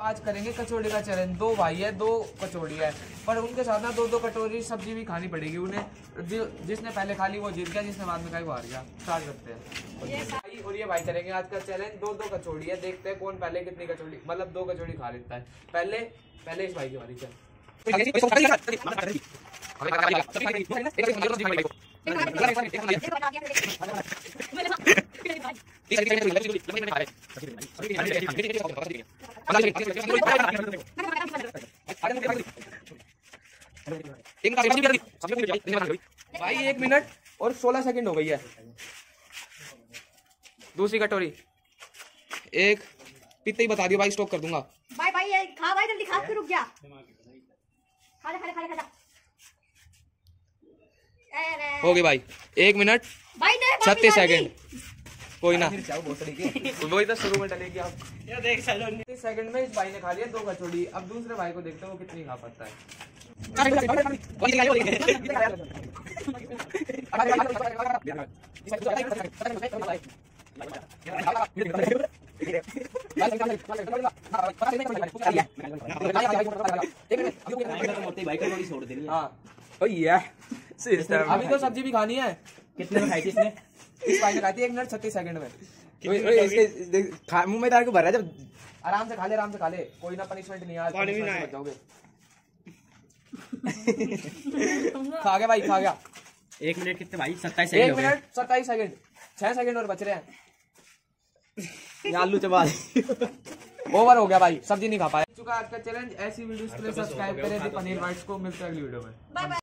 आज करेंगे कचौड़ी का चैलेंज दो भाई है दो कचौड़ी है पर उनके साथ ना दो दो कटोरी सब्ज़ी भी खानी पड़ेगी उन्हें जिसने पहले खा ली वो जीत गया जिसने बाद में खाई वो हार गया स्टार्ट करते हैं भाई और ये भाई करेंगे आज का चैलेंज दो दो कचौड़ी है देखते हैं कौन पहले कितनी कचौड़ी मतलब दो कचौड़ी खा लेता है पहले पहले इस भाई की बारी चल भाई एक मिनट और सोलह सेकंड हो गई है दूसरी कटोरी एक पित्ते ही बता दियो भाई स्टॉक कर दूँगा भाई भाई ये खा भाई जल्दी खा फिर रुक जा खा ले खा ले खा ले खा हो गई भाई एक मिनट भाई छत्तीस सेकंड कोई ना। वही तो शुरू में डलेगी आप। ये देख चलो तीस सेकंड में इस भाई ने खा लिया दो कचौड़ी। अब दूसरे भाई को देखते हैं वो कितनी खा पाता है। भाई छोड़ देनी है हाँ। अभी तो सब्ज़ी भी खानी है। कितने में खाई थी इसने? इस भाई ने खाई थी एक मिनट छत्तीस सेकंड में। मुँह में डाल के भर रहा है जब आराम से खा ले आराम से खा ले। कोई ना पनिशमेंट नहीं आज पानी भी ना से जाओगे। खा गया भाई खा गया। एक मिनट कितने भाई? सत्ताईस एक सेकंड मिनट सत्ताईस सेकंड छह सेकंड और बच रहे हैं। आलू चबा ओवर हो। गया भाई सब्ज़ी नहीं खा पाया चुका आज का चैलेंज ऐसी वीडियोस के लिए सब्सक्राइब करें। पनीर वाइट्स को मिलते हैं अगली वीडियो में।